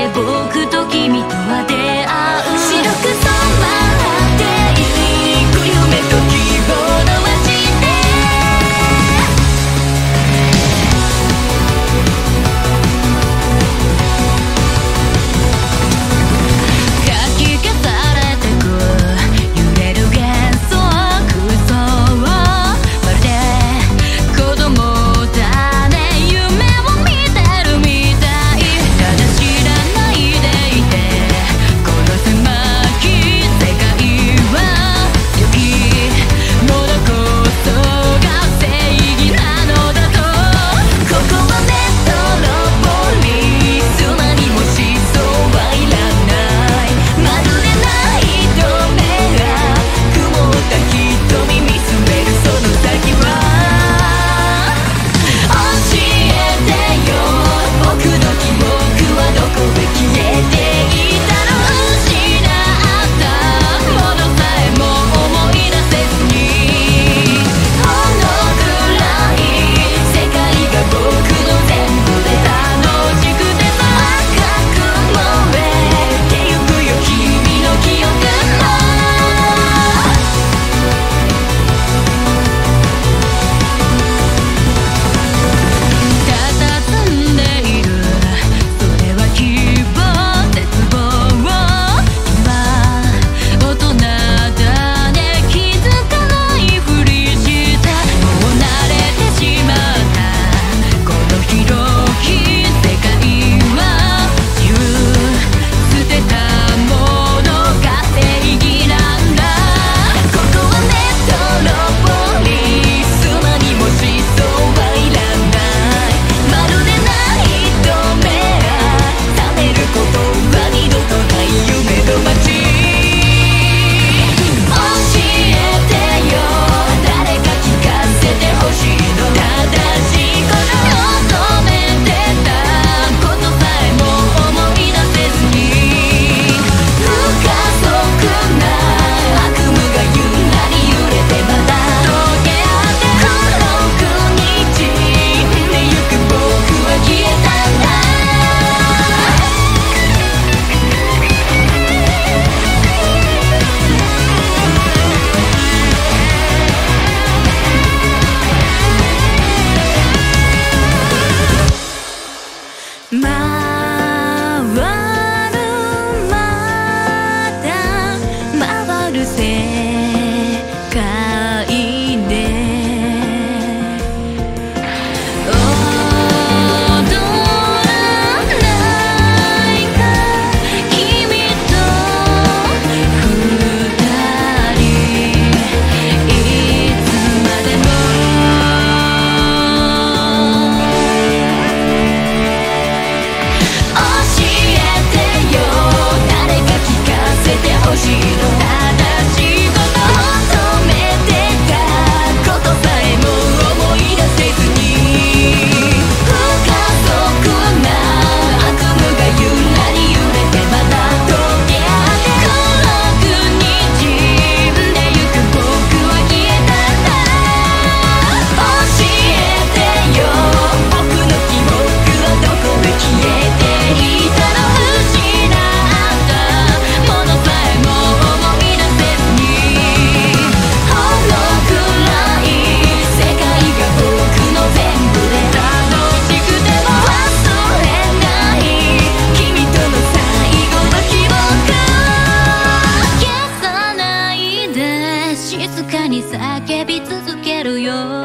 で僕とるよ。